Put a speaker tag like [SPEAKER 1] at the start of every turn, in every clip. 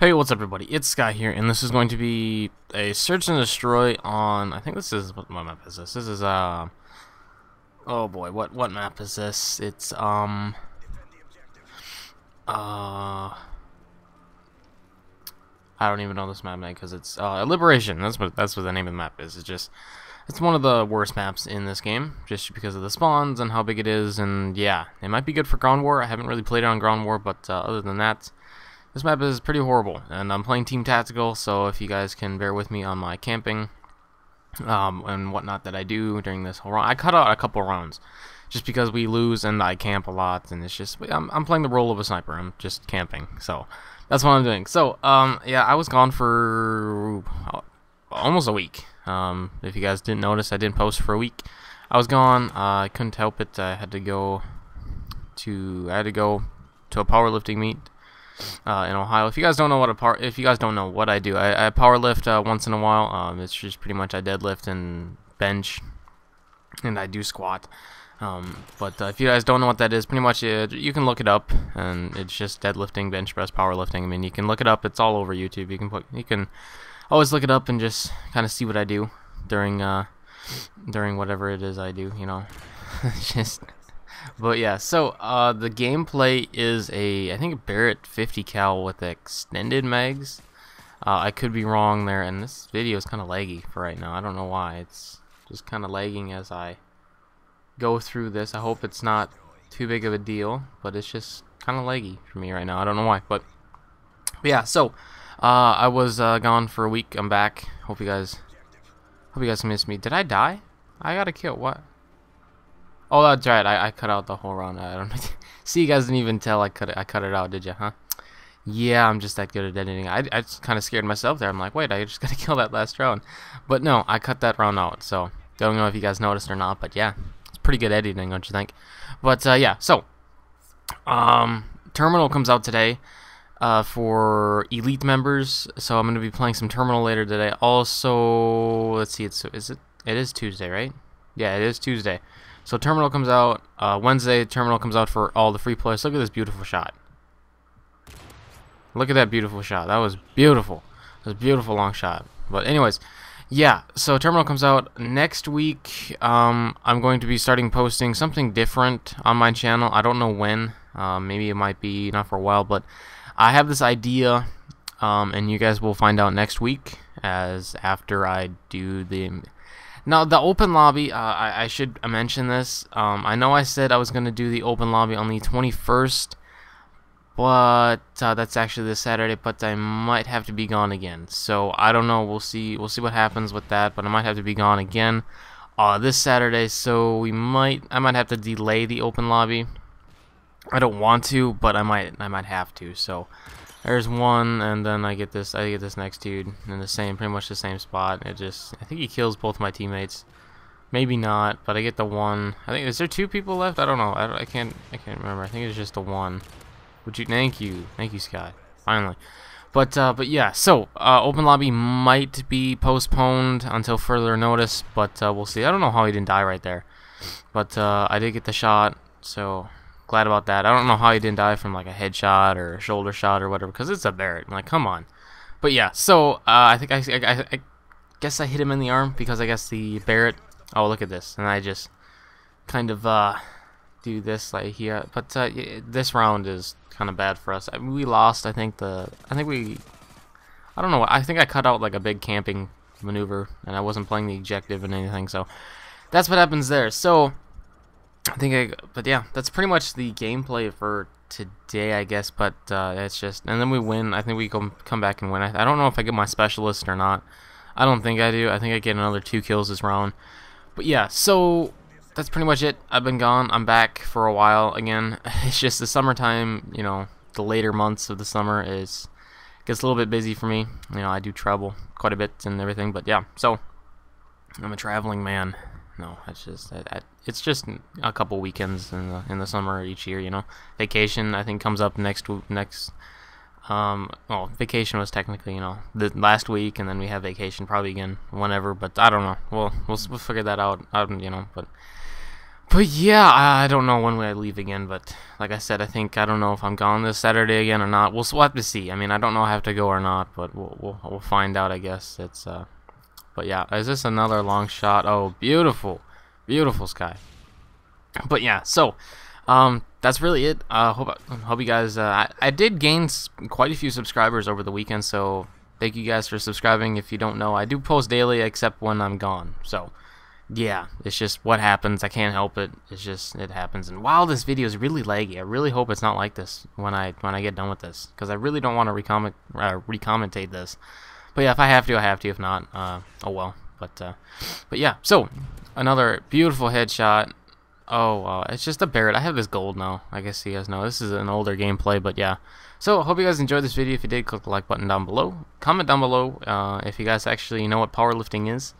[SPEAKER 1] Hey, what's up everybody? It's Sky here, and this is going to be a search and destroy on, I think this is, what, map is this? This is, uh, oh boy, what, what map is this? It's, um, uh, I don't even know this map name because it's, uh, Liberation, that's what, that's what the name of the map is, it's just, it's one of the worst maps in this game, just because of the spawns and how big it is, and yeah, it might be good for Ground War, I haven't really played it on Ground War, but, uh, other than that, this map is pretty horrible, and I'm playing Team Tactical, so if you guys can bear with me on my camping um, and whatnot that I do during this whole round. I cut out a couple rounds just because we lose and I camp a lot, and it's just, I'm, I'm playing the role of a sniper. I'm just camping, so that's what I'm doing. So, um, yeah, I was gone for almost a week. Um, if you guys didn't notice, I didn't post for a week. I was gone. Uh, I couldn't help it. I had to go to, I had to go to a powerlifting meet uh, in Ohio. If you guys don't know what a power, if you guys don't know what I do, I, I power lift uh, once in a while. Um, it's just pretty much I deadlift and bench, and I do squat. Um, but uh, if you guys don't know what that is, pretty much it, you can look it up, and it's just deadlifting, bench press, powerlifting. I mean, you can look it up. It's all over YouTube. You can put, you can always look it up and just kind of see what I do during uh, during whatever it is I do. You know, just but yeah, so uh, the gameplay is a I think a Barrett 50 cal with extended mags. Uh, I could be wrong there, and this video is kind of laggy for right now. I don't know why. It's just kind of lagging as I go through this. I hope it's not too big of a deal, but it's just kind of laggy for me right now. I don't know why, but, but yeah. So uh, I was uh, gone for a week. I'm back. Hope you guys hope you guys missed me. Did I die? I got a kill. What? Oh, that's right. I, I cut out the whole round. I don't. See, you guys didn't even tell I cut it. I cut it out, did you? Huh? Yeah, I'm just that good at editing. I, I kind of scared myself there. I'm like, wait, I just gotta kill that last round. But no, I cut that round out. So don't know if you guys noticed or not. But yeah, it's pretty good editing, don't you think? But uh, yeah, so um, Terminal comes out today. Uh, for elite members, so I'm gonna be playing some Terminal later today. Also, let's see, it's is it? It is Tuesday, right? Yeah, it is Tuesday. So Terminal comes out uh, Wednesday. Terminal comes out for all the free players. Look at this beautiful shot. Look at that beautiful shot. That was beautiful. It was a beautiful long shot. But anyways, yeah. So Terminal comes out next week. Um, I'm going to be starting posting something different on my channel. I don't know when. Uh, maybe it might be not for a while, but I have this idea, um, and you guys will find out next week as after I do the now, the open lobby, uh, I, I, should mention this. Um, I know I said I was going to do the open lobby on the 21st, but uh, that's actually this Saturday, but I might have to be gone again. So, I don't know. We'll see. We'll see what happens with that, but I might have to be gone again uh, this Saturday, so we might, I might have to delay the open lobby. I don't want to, but I might, I might have to, so... There's one, and then I get this. I get this next dude in the same, pretty much the same spot. It just, I think he kills both my teammates. Maybe not, but I get the one. I think is there two people left? I don't know. I, I can't. I can't remember. I think it's just the one. Would you? Thank you, thank you, Scott. Finally. But uh, but yeah. So uh, open lobby might be postponed until further notice, but uh, we'll see. I don't know how he didn't die right there, but uh, I did get the shot. So glad about that. I don't know how he didn't die from like a headshot or a shoulder shot or whatever, because it's a Barrett. Like, come on. But yeah, so uh, I think I, I, I, guess I hit him in the arm because I guess the Barrett. Oh, look at this, and I just kind of uh, do this like here. But uh, this round is kind of bad for us. I mean, we lost. I think the. I think we. I don't know. I think I cut out like a big camping maneuver, and I wasn't playing the objective and anything. So that's what happens there. So I think I, but yeah, that's pretty much the gameplay for today, I guess. But uh, it's just, and then we win. I think we come come back and win. I, I don't know if I get my specialist or not. I don't think I do. I think I get another two kills this round. But yeah, so that's pretty much it. I've been gone. I'm back for a while again. It's just the summertime, you know, the later months of the summer is gets a little bit busy for me. You know, I do travel quite a bit and everything. But yeah, so I'm a traveling man no, it's just it's just a couple weekends in the in the summer each year. You know, vacation I think comes up next next. Um, well, vacation was technically you know the last week, and then we have vacation probably again whenever. But I don't know. We'll we'll, we'll figure that out. out you know, but but yeah, I don't know when I leave again, but like I said, I think I don't know if I'm gone this Saturday again or not. We'll, we'll have to see. I mean, I don't know if I have to go or not, but we'll we'll, we'll find out. I guess it's. Uh, but yeah, is this another long shot? Oh, beautiful, beautiful sky. But yeah, so um, that's really it. Uh, hope hope you guys. Uh, I, I did gain quite a few subscribers over the weekend, so thank you guys for subscribing. If you don't know, I do post daily except when I'm gone. So yeah, it's just what happens. I can't help it. It's just it happens. And while this video is really laggy, I really hope it's not like this when I when I get done with this, because I really don't want to recomment uh, recommentate this. But yeah, if I have to, I have to. If not, uh, oh well. But uh, but yeah. So another beautiful headshot. Oh, uh, it's just a Barrett. I have this gold now. I guess you guys know. This is an older gameplay, but yeah. So, hope you guys enjoyed this video. If you did, click the like button down below. Comment down below uh, if you guys actually know what powerlifting is.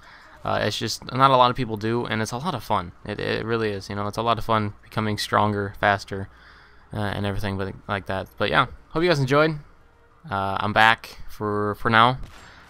[SPEAKER 1] Uh, it's just not a lot of people do, and it's a lot of fun. It, it really is. You know, it's a lot of fun becoming stronger, faster, uh, and everything like that. But yeah, hope you guys enjoyed. Uh, I'm back for for now,